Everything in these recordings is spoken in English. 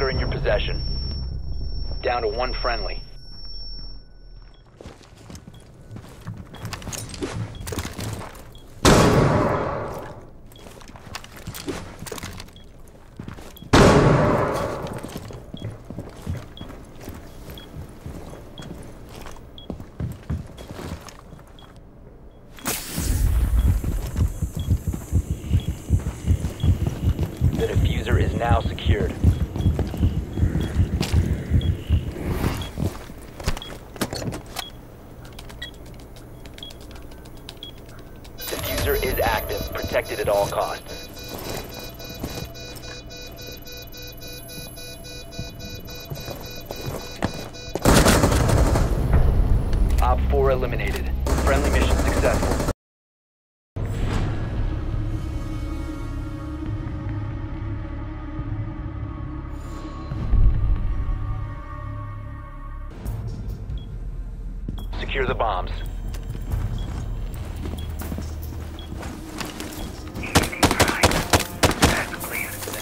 longer in your possession. Down to one friendly. The defuser is now secured. 4 eliminated. Friendly mission successful. Secure the bombs.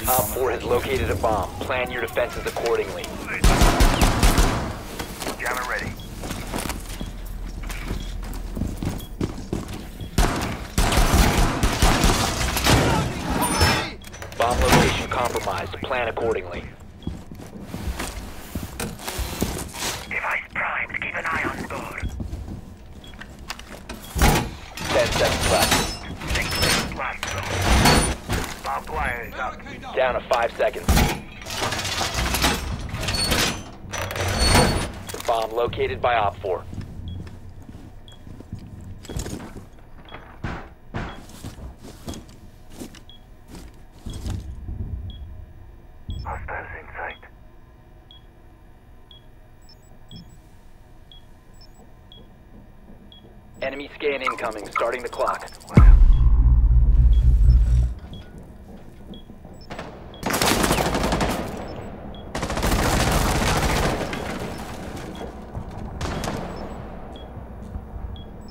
Op 4 has located a bomb. Plan your defenses accordingly. Plan accordingly. Device primed. Keep an eye on door. 10 seconds left. Six seconds left. Barbed wire is up. Down to 5 seconds. Bomb located by Op 4. Hostiles in sight. Enemy scan incoming. Starting the clock.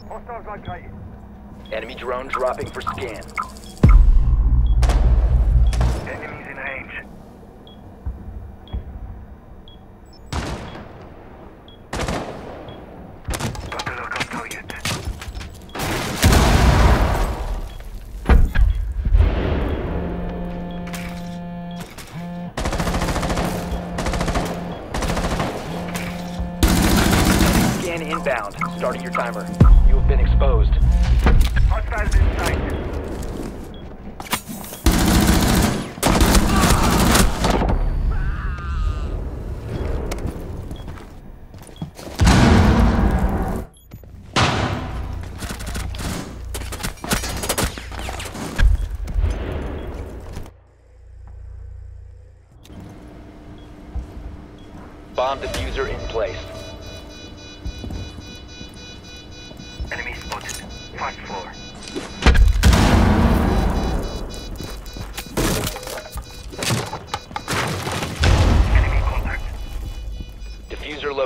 Hostiles located. Enemy drone dropping for scan. Starting your timer. You have been exposed. Hostiles in sight. Bomb defuser in place.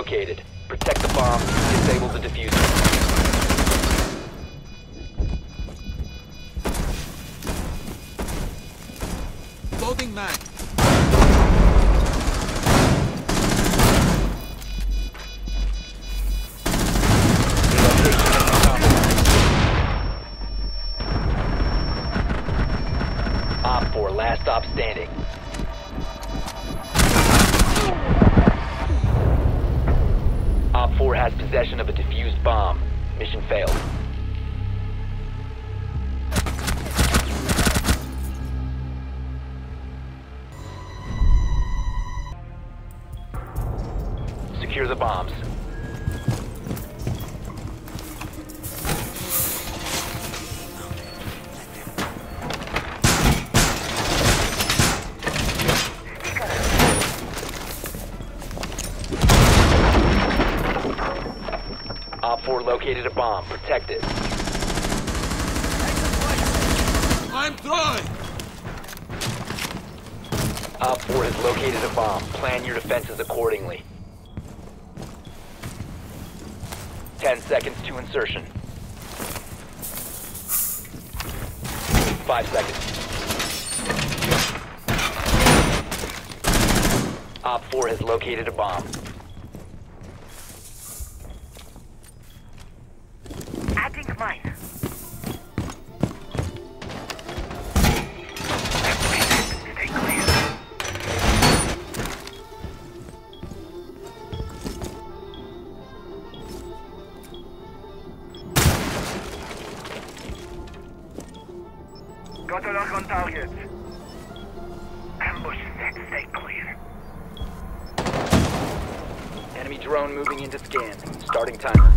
Located. Protect the bomb. Disable the defuser. Loading mag. Op 4, last stop standing. Has possession of a defused bomb. Mission failed. Secure the bombs. Located a bomb. Protect it. I'm throwing. Op 4 has located a bomb. Plan your defenses accordingly. 10 seconds to insertion. 5 seconds. Op 4 has located a bomb. Mine. Got a lock on target. Ambush set, stay clear. Enemy drone moving into scan. Starting timer.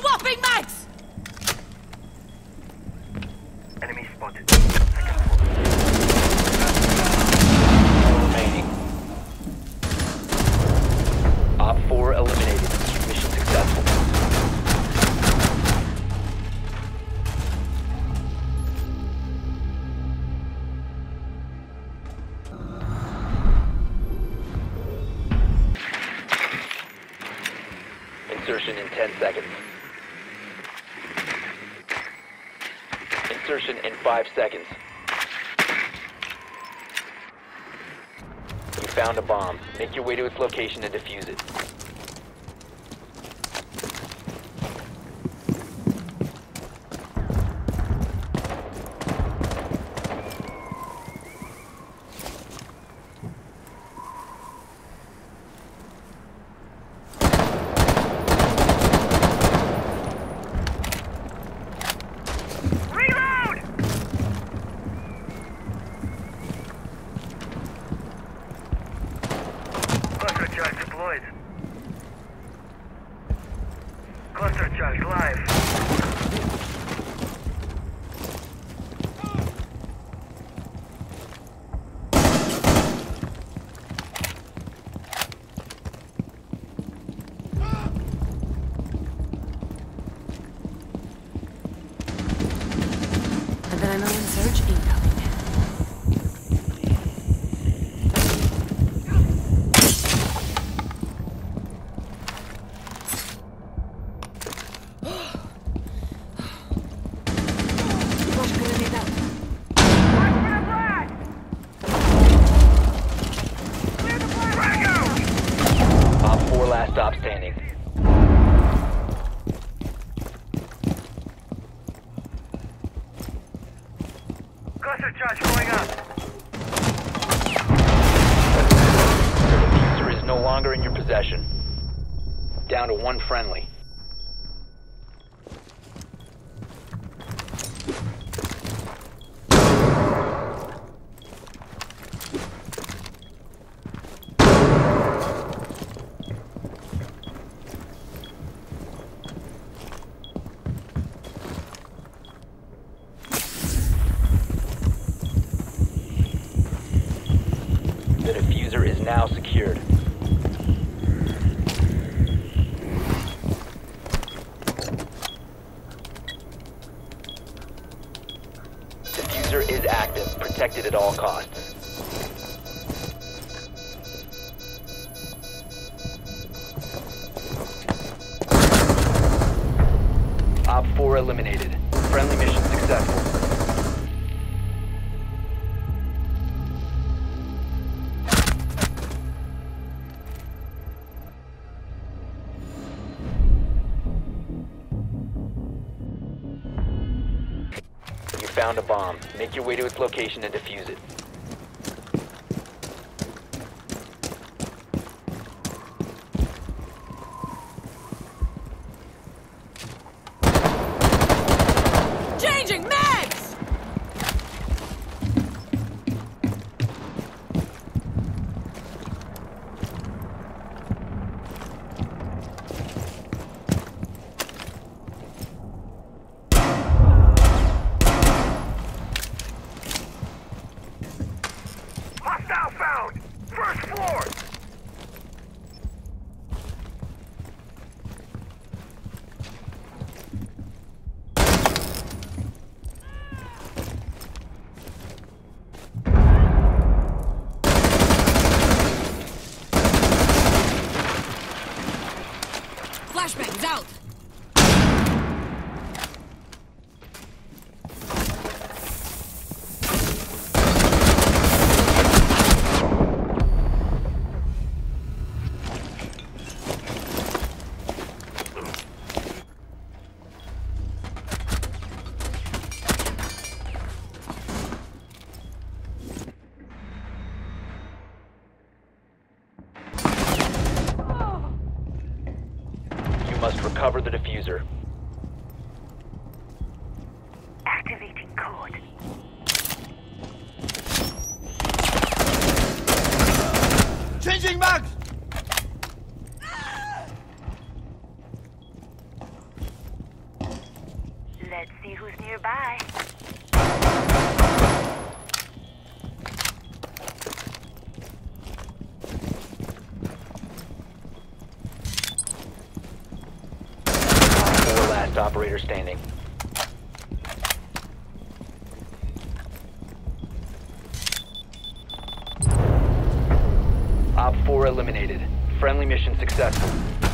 Swapping mags! Enemy spotted. Remaining. Op 4 eliminated. Mission successful. Insertion in 10 seconds. Insertion in 5 seconds. You found a bomb. Make your way to its location and defuse it. Adrenaline surge incoming. Flash grenade out. Op 4 last stop standing. Cluster charge going up. The defuser is no longer in your possession. Down to one friendly. The defuser is now secured. Defuser is active, protected at all costs. Found a bomb. Make your way to its location and defuse it. Lord! Recover the defuser. Activating code. Changing mags! Let's see who's nearby. Four last operator standing. Op 4 eliminated. Friendly mission successful.